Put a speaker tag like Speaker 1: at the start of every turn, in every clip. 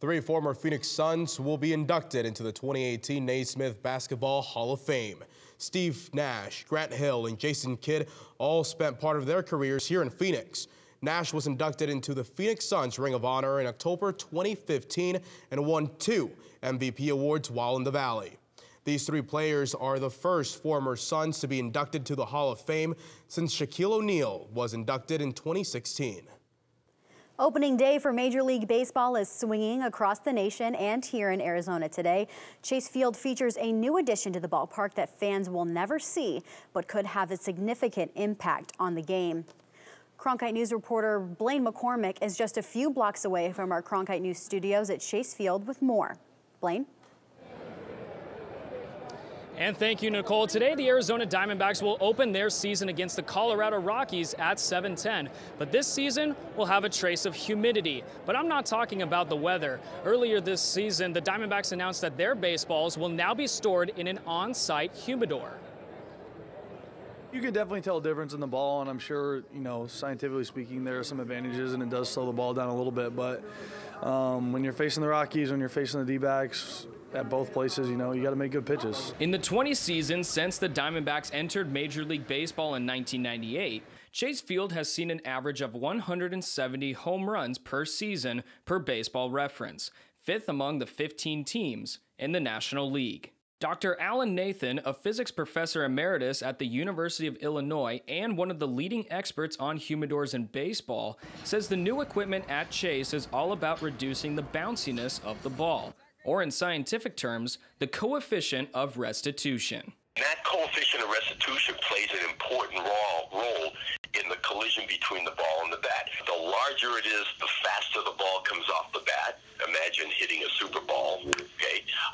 Speaker 1: Three former Phoenix Suns will be inducted into the 2018 Naismith Basketball Hall of Fame. Steve Nash, Grant Hill, and Jason Kidd all spent part of their careers here in Phoenix. Nash was inducted into the Phoenix Suns Ring of Honor in October 2015 and won two MVP awards while in the Valley. These three players are the first former Suns to be inducted to the Hall of Fame since Shaquille O'Neal was inducted in 2016.
Speaker 2: Opening day for Major League Baseball is swinging across the nation and here in Arizona today. Chase Field features a new addition to the ballpark that fans will never see, but could have a significant impact on the game. Cronkite News reporter Blaine McCormick is just a few blocks away from our Cronkite News studios at Chase Field with more. Blaine?
Speaker 3: And thank you, Nicole. Today, the Arizona Diamondbacks will open their season against the Colorado Rockies at 710. But this season will have a trace of humidity. But I'm not talking about the weather. Earlier this season, the Diamondbacks announced that their baseballs will now be stored in an on-site humidor.
Speaker 4: You can definitely tell a difference in the ball, and I'm sure, you know, scientifically speaking, there are some advantages, and it does slow the ball down a little bit. But um, when you're facing the Rockies, when you're facing the D-backs, at both places, you know, you got to make good pitches.
Speaker 3: In the 20 seasons since the Diamondbacks entered Major League Baseball in 1998, Chase Field has seen an average of 170 home runs per season per baseball reference, fifth among the 15 teams in the National League. Dr. Alan Nathan, a physics professor emeritus at the University of Illinois and one of the leading experts on humidors in baseball, says the new equipment at Chase is all about reducing the bounciness of the ball or in scientific terms, the coefficient of restitution.
Speaker 5: That coefficient of restitution plays an important role in the collision between the ball and the bat. The larger it is, the faster the ball comes off the bat. Imagine hitting a super ball?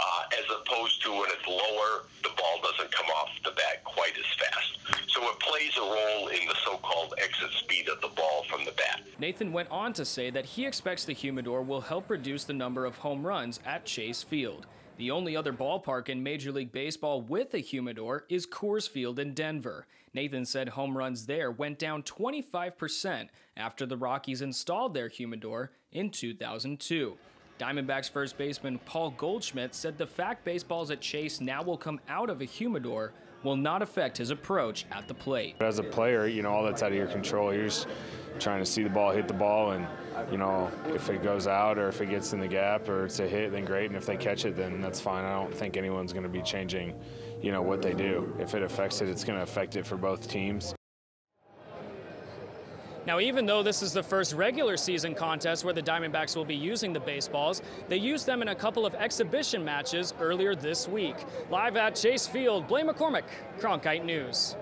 Speaker 5: Uh, as opposed to when it's lower, the ball doesn't come off the bat quite as fast. So it plays a role in the so-called exit speed of the ball from the bat.
Speaker 3: Nathan went on to say that he expects the humidor will help reduce the number of home runs at Chase Field. The only other ballpark in Major League Baseball with a humidor is Coors Field in Denver. Nathan said home runs there went down 25% after the Rockies installed their humidor in 2002. Diamondbacks first baseman Paul Goldschmidt said the fact baseballs at Chase now will come out of a humidor will not affect his approach at the plate.
Speaker 6: As a player, you know, all that's out of your control. You're just trying to see the ball hit the ball, and, you know, if it goes out or if it gets in the gap or it's a hit, then great. And if they catch it, then that's fine. I don't think anyone's going to be changing, you know, what they do. If it affects it, it's going to affect it for both teams.
Speaker 3: Now, even though this is the first regular season contest where the Diamondbacks will be using the baseballs, they used them in a couple of exhibition matches earlier this week. Live at Chase Field, Blaine McCormick, Cronkite News.